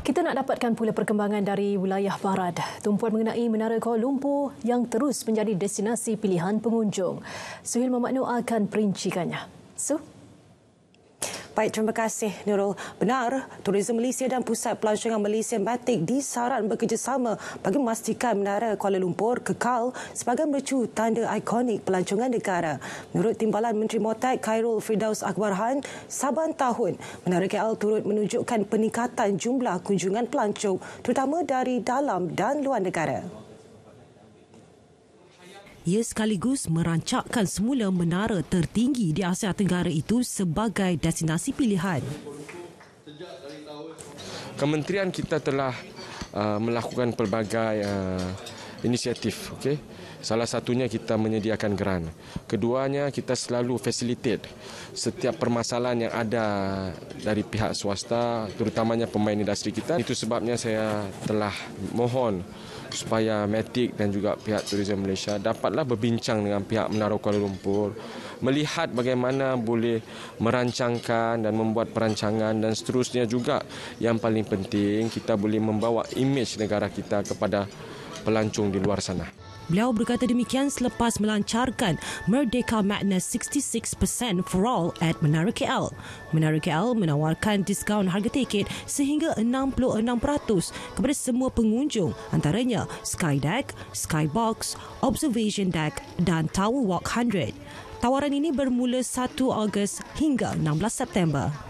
Kita nak dapatkan pula perkembangan dari wilayah barat. Tumpuan mengenai Menara Kuala Lumpur yang terus menjadi destinasi pilihan pengunjung. Suhil Mamakno akan perincikannya. Su? Baik, terima kasih Nurul. Benar, Tourism Malaysia dan Pusat Pelancongan Malaysia Matic disaran bekerjasama bagi memastikan Menara Kuala Lumpur kekal sebagai mercu tanda ikonik pelancongan negara. Menurut Timbalan Menteri Motek Khairul Firdaus Akbar Han, saban tahun Menara KL turut menunjukkan peningkatan jumlah kunjungan pelancong terutama dari dalam dan luar negara. Ia sekaligus merancakkan semula menara tertinggi di Asia Tenggara itu sebagai destinasi pilihan. Kementerian kita telah uh, melakukan pelbagai uh, inisiatif. Okay? Salah satunya kita menyediakan geran. Keduanya kita selalu facilitate setiap permasalahan yang ada dari pihak swasta, terutamanya pemain industri kita. Itu sebabnya saya telah mohon supaya Matic dan juga pihak Tourism Malaysia dapatlah berbincang dengan pihak Menara Kuala Lumpur melihat bagaimana boleh merancangkan dan membuat perancangan dan seterusnya juga yang paling penting kita boleh membawa imej negara kita kepada pelancong di luar sana. Beliau berkata demikian selepas melancarkan Merdeka Madness 66% for all at Menara KL. Menara KL menawarkan diskaun harga tiket sehingga 66% kepada semua pengunjung antaranya Skydeck, Skybox, Observation Deck dan Tower Walk 100. Tawaran ini bermula 1 Ogos hingga 16 September.